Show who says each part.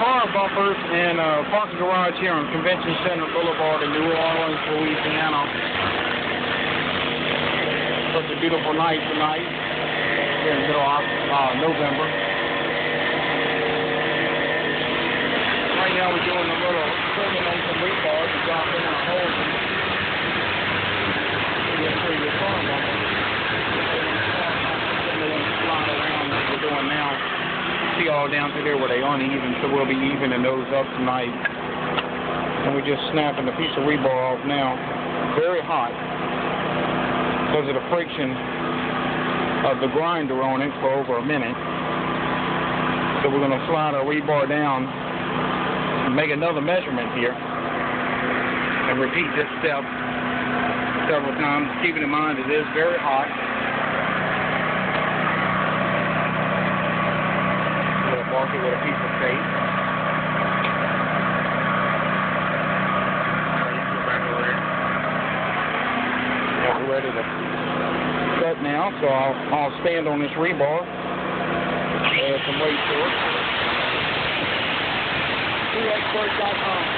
Speaker 1: car bumpers in a parking garage here on Convention Center Boulevard in New Orleans, Louisiana. Such a beautiful night tonight here in middle of uh, November. Right now we're doing a little trimming on some rebar to drop in a hole. Get through your car bumper. Slide around like we're doing now see all down through there where they uneven, so we'll be evening those up tonight. And we're just snapping a piece of rebar off now. Very hot because of the friction of the grinder on it for over a minute. So we're going to slide our rebar down and make another measurement here and repeat this step several times, keeping in mind it is very hot. Mark it with a piece of tape. Yeah, we're ready to cut now, so I'll, I'll stand on this rebar, add some weight to it. Twoexperts.com.